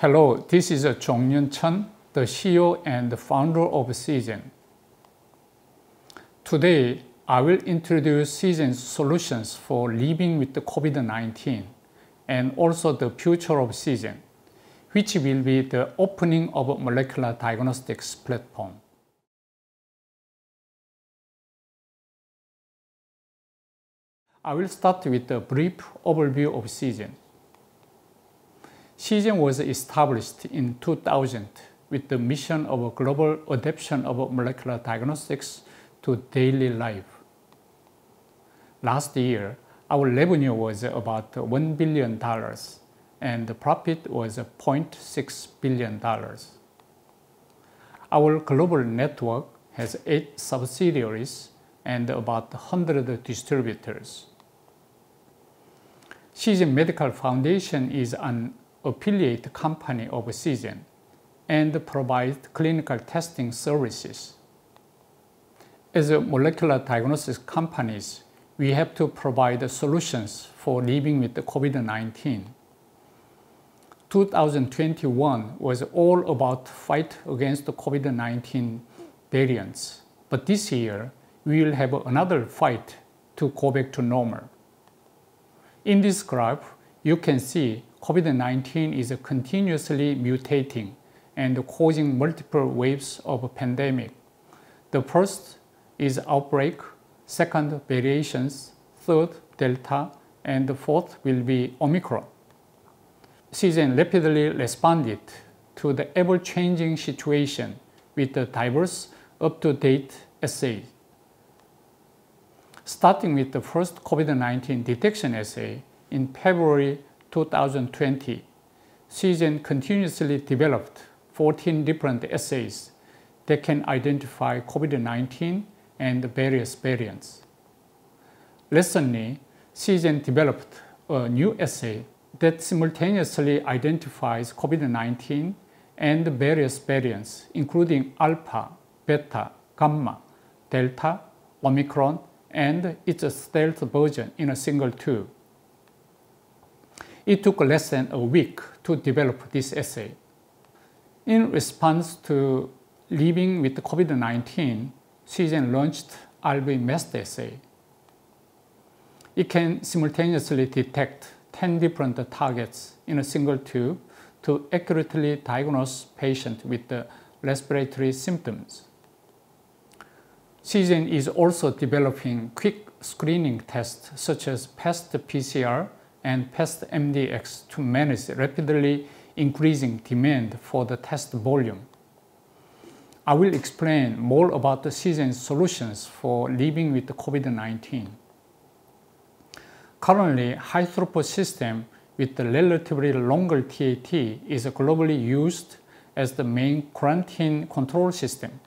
Hello, this is Jong-Yoon Chun, the CEO and founder of Seegene. Today, I will introduce Seegene's solutions for living with COVID-19 and also the future of Seegene, which will be the opening of a molecular diagnostics platform. I will start with a brief overview of Seegene. Seegene was established in 2000 with the mission of a global adoption of molecular diagnostics to daily life. Last year, our revenue was about $1 billion and the profit was $0.6 billion. Our global network has eight subsidiaries and about 100 distributors. Seegene Medical Foundation is an affiliate company of Seegene and provides clinical testing services. As a molecular diagnosis companies, we have to provide solutions for living with COVID-19. 2021 was all about fight against the COVID-19 variants. But this year, we will have another fight to go back to normal. In this graph, you can see COVID-19 is continuously mutating and causing multiple waves of pandemic. The first is outbreak, second variations, third Delta, and the fourth will be Omicron. Seegene rapidly responded to the ever-changing situation with a diverse, up-to-date assay. Starting with the first COVID-19 detection assay in February 2020, Seegene continuously developed 14 different assays that can identify COVID-19 and various variants. Recently, Seegene developed a new assay that simultaneously identifies COVID-19 and various variants, including Alpha, Beta, Gamma, Delta, Omicron, and its stealth version in a single tube. It took less than a week to develop this assay. In response to living with COVID-19, Seegene launched RV-MEST assay. It can simultaneously detect 10 different targets in a single tube to accurately diagnose patients with respiratory symptoms. Seegene is also developing quick screening tests such as PEST PCR and fast MDX to manage rapidly increasing demand for the test volume. I will explain more about the Seegene solutions for living with COVID-19. Currently, high-throughput system with the relatively longer TAT is globally used as the main quarantine control system.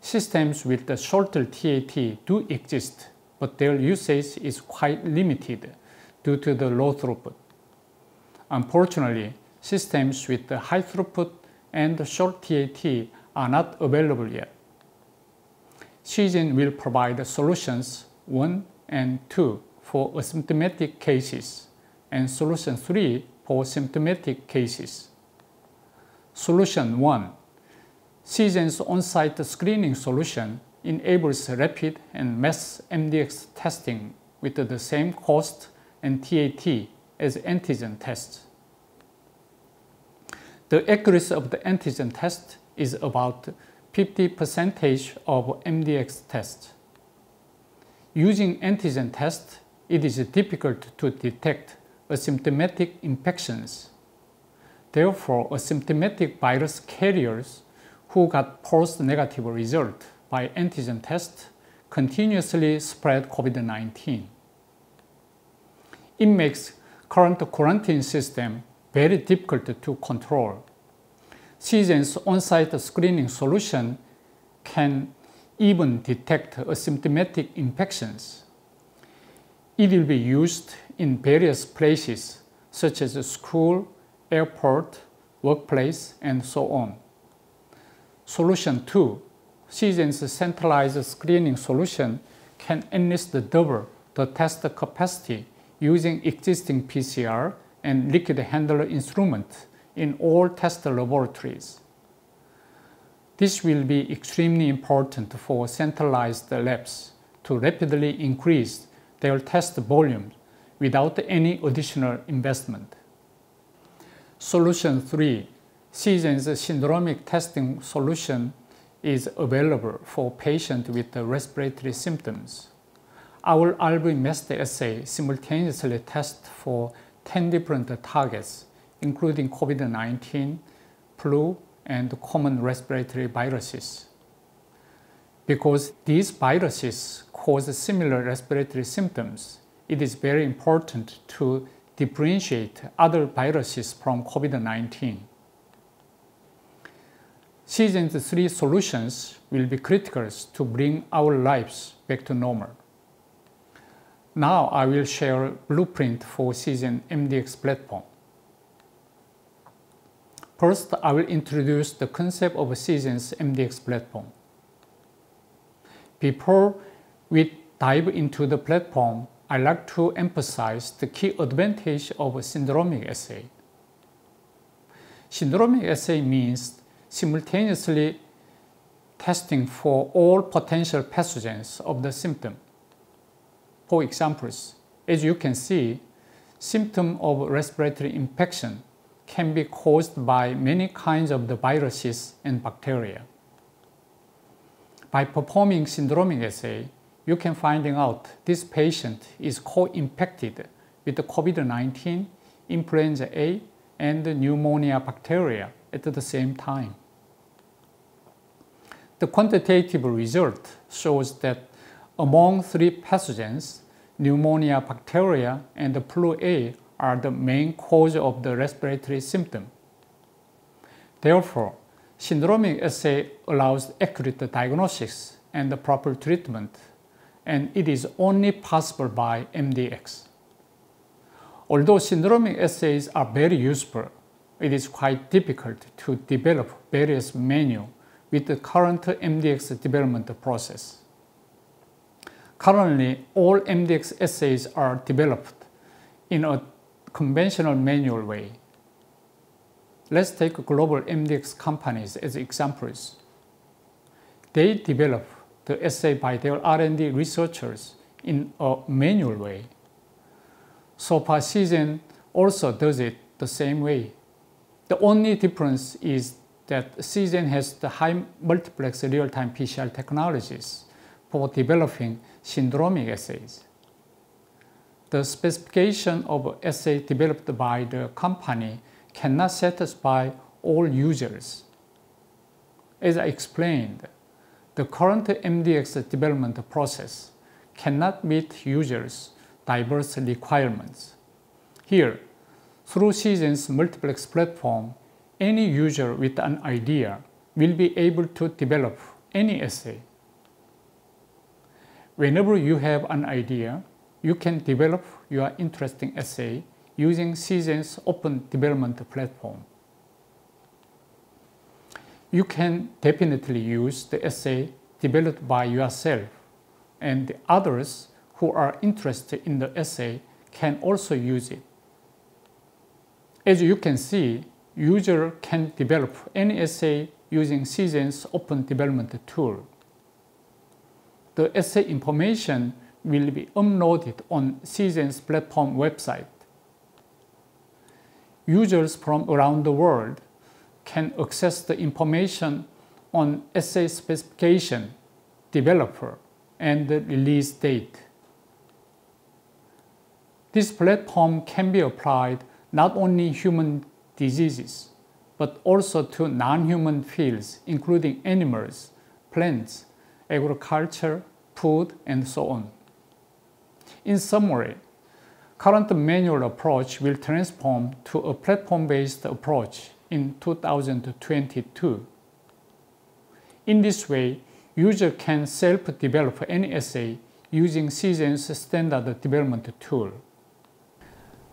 Systems with the shorter TAT do exist, but their usage is quite limited due to the low throughput. Unfortunately, systems with the high throughput and short TAT are not available yet. Seegene will provide solutions 1 and 2 for asymptomatic cases and solution 3 for symptomatic cases. Solution 1. Seegene's on-site screening solution enables rapid and mass MDX testing with the same cost and TAT as antigen tests. The accuracy of the antigen test is about 50% of MDX test. Using antigen test, it is difficult to detect asymptomatic infections. Therefore, asymptomatic virus carriers who got false negative result by antigen test continuously spread COVID-19 it makes current quarantine system very difficult to control. Seegene's on-site screening solution can even detect asymptomatic infections. It will be used in various places such as school, airport, workplace, and so on. Solution 2. Seegene's centralized screening solution can enlist double the test capacity using existing PCR and liquid handler instruments in all test laboratories. This will be extremely important for centralized labs to rapidly increase their test volume without any additional investment. Solution 3. Seegene's syndromic testing solution is available for patients with respiratory symptoms. Our RV-MEST assay simultaneously tests for 10 different targets, including COVID-19, flu, and common respiratory viruses. Because these viruses cause similar respiratory symptoms, it is very important to differentiate other viruses from COVID-19. Seegene's three solutions will be critical to bring our lives back to normal. Now I will share blueprint for Seegene MDX platform. First, I will introduce the concept of Seegene's MDX platform. Before we dive into the platform, I'd like to emphasize the key advantage of a syndromic assay. Syndromic assay means simultaneously testing for all potential pathogens of the symptom. For examples, as you can see, symptom of respiratory infection can be caused by many kinds of the viruses and bacteria. By performing syndromic assay, you can find out this patient is co-infected with the COVID-19, influenza A, and pneumonia bacteria at the same time. The quantitative result shows that among three pathogens, pneumonia bacteria and flu A are the main cause of the respiratory symptom. Therefore, syndromic assay allows accurate diagnosis and proper treatment, and it is only possible by MDX. Although syndromic assays are very useful, it is quite difficult to develop various menu with the current MDX development process. Currently, all MDX assays are developed in a conventional manual way. Let's take global MDX companies as examples. They develop the assay by their R&D researchers in a manual way. SOPHA Seegene also does it the same way. The only difference is that Seegene has the high multiplex real-time PCR technologies for developing syndromic assays the specification of assay developed by the company cannot satisfy all users. As I explained, the current MDX development process cannot meet users' diverse requirements. Here, through Seegene's multiplex platform, any user with an idea will be able to develop any assay. Whenever you have an idea, you can develop your interesting assay using Seegene's open development platform. You can definitely use the assay developed by yourself and others who are interested in the assay can also use it. As you can see, user can develop any assay using Seegene's open development tool. The assay information will be uploaded on Seegene's platform website. Users from around the world can access the information on assay specification, developer, and the release date. This platform can be applied not only human diseases, but also to non-human fields, including animals, plants, agriculture, food, and so on. In summary, current manual approach will transform to a platform-based approach in 2022. In this way, user can self-develop any assay using Seegene's standard development tool.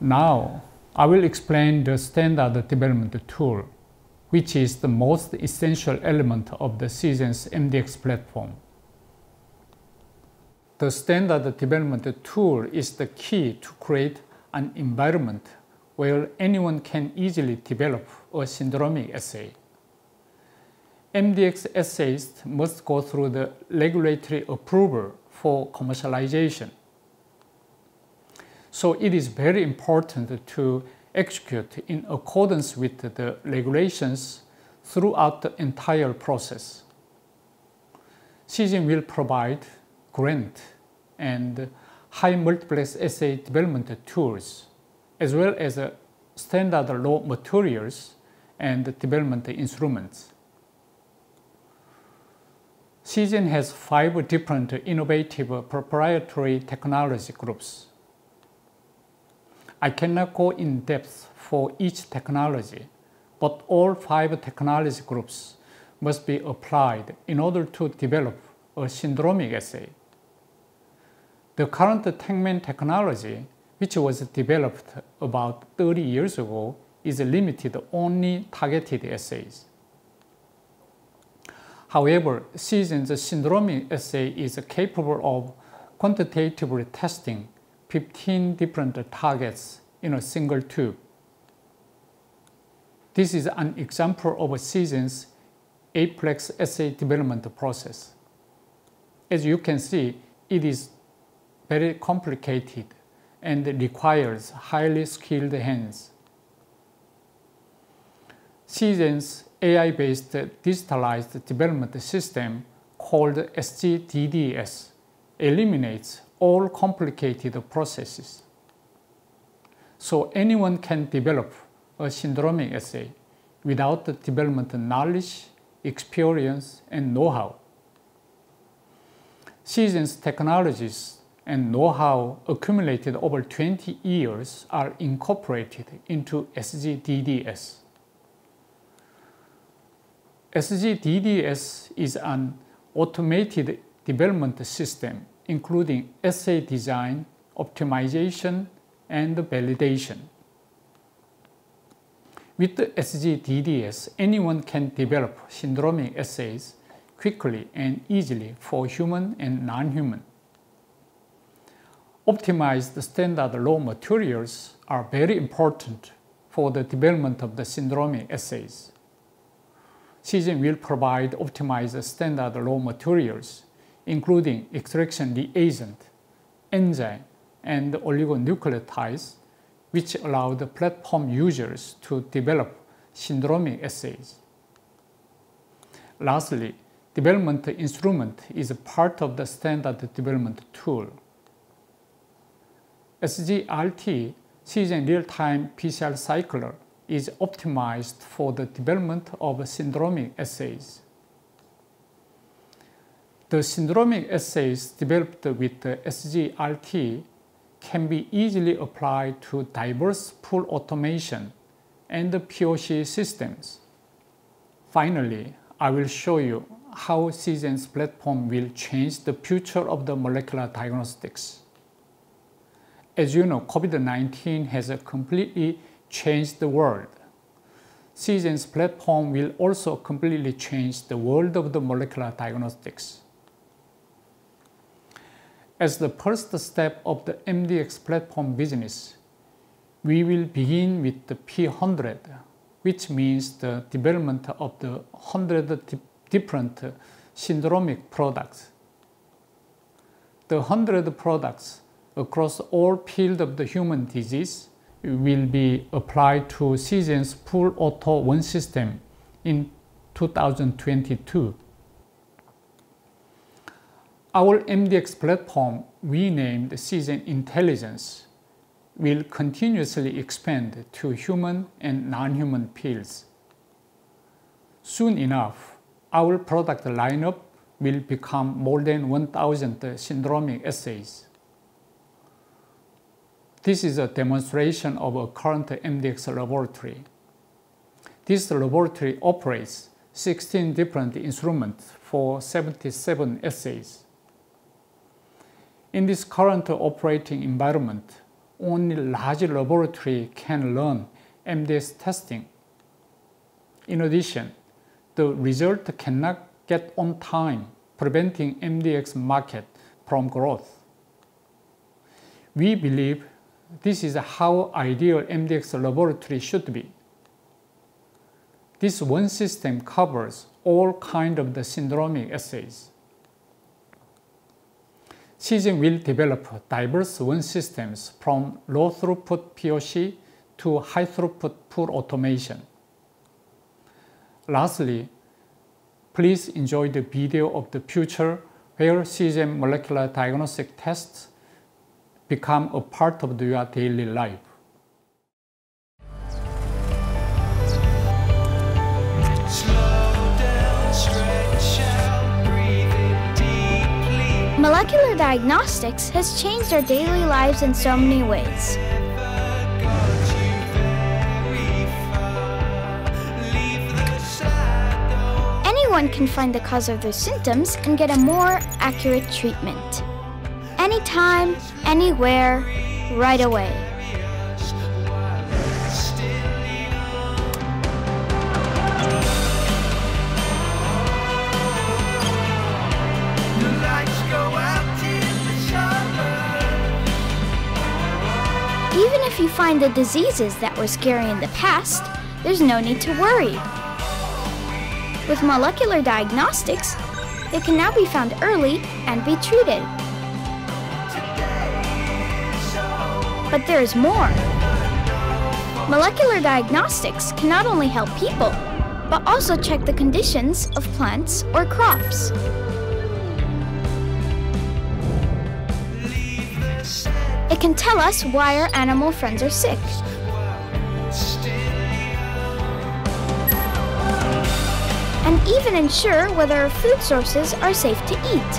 Now, I will explain the standard development tool, which is the most essential element of the Seegene's MDX platform. The standard development tool is the key to create an environment where anyone can easily develop a syndromic assay. MDX assays must go through the regulatory approval for commercialization. So it is very important to execute in accordance with the regulations throughout the entire process. Seegene will provide grant and high multiplex assay development tools, as well as standard raw materials and development instruments. Seegene has five different innovative proprietary technology groups. I cannot go in depth for each technology, but all five technology groups must be applied in order to develop a syndromic assay. The current TaqMan technology, which was developed about 30 years ago, is limited only targeted assays. However, Seegene's syndromic assay is capable of quantitatively testing 15 different targets in a single tube. This is an example of Seegene's Allplex assay development process. As you can see, it is very complicated and requires highly skilled hands. Seegene's AI-based digitalized development system called SGDDS eliminates all complicated processes. So anyone can develop a syndromic assay without the development knowledge, experience, and know-how. Seegene's technologies and know-how accumulated over 20 years are incorporated into SGDDS. SGDDS is an automated development system including assay design, optimization, and validation. With the SGDDS, anyone can develop syndromic assays quickly and easily for human and non-human. Optimized standard raw materials are very important for the development of the syndromic assays. Seegene will provide optimized standard raw materials, including extraction reagent, enzyme, and oligonucleotides, which allow the platform users to develop syndromic assays. Lastly, development instrument is a part of the standard development tool. SGRT, Seegene Real-Time PCR Cycler, is optimized for the development of syndromic assays. The syndromic assays developed with the SGRT can be easily applied to diverse full automation and POC systems. Finally, I will show you how Seegene's platform will change the future of the molecular diagnostics. As you know, COVID-19 has completely changed the world. Seegene's platform will also completely change the world of the molecular diagnostics. As the first step of the MDX platform business, we will begin with the P100, which means the development of the 100 different syndromic products. The 100 products across all fields of the human disease will be applied to Seegene's full auto one system in 2022. Our MDX platform, renamed Seegene Intelligence, will continuously expand to human and non-human fields. Soon enough, our product lineup will become more than 1,000 syndromic assays. This is a demonstration of a current MDX laboratory. This laboratory operates 16 different instruments for 77 assays. In this current operating environment, only large laboratory can learn MDX testing. In addition, the result cannot get on time, preventing MDX market from growth. We believe this is how ideal MDX laboratory should be. This one system covers all kind of the syndromic assays. Seegene will develop diverse one systems from low throughput POC to high throughput full automation. Lastly, please enjoy the video of the future where Seegene molecular diagnostic tests become a part of your daily life. Molecular diagnostics has changed our daily lives in so many ways. Anyone can find the cause of their symptoms and get a more accurate treatment. Anytime, anywhere, right away. You find the diseases that were scary in the past, there's no need to worry. With molecular diagnostics, they can now be found early and be treated. But there is more. Molecular diagnostics can not only help people, but also check the conditions of plants or crops. Can tell us why our animal friends are sick. And even ensure whether our food sources are safe to eat.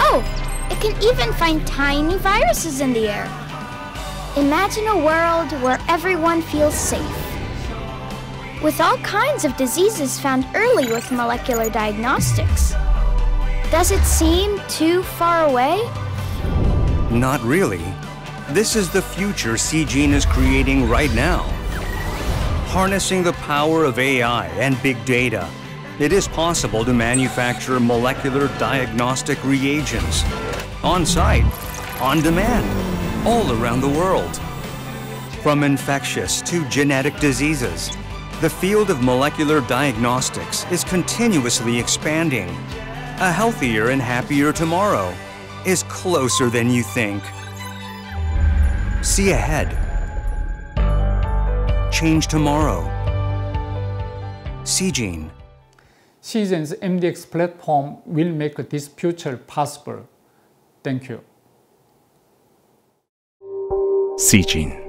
Oh, it can even find tiny viruses in the air. Imagine a world where everyone feels safe with all kinds of diseases found early with molecular diagnostics. Does it seem too far away? Not really. This is the future Seegene is creating right now. Harnessing the power of AI and big data, it is possible to manufacture molecular diagnostic reagents on site, on demand, all around the world. From infectious to genetic diseases, the field of molecular diagnostics is continuously expanding. A healthier and happier tomorrow is closer than you think. See ahead. Change tomorrow. Seegene. Seegene's MDX platform will make this future possible. Thank you. Seegene.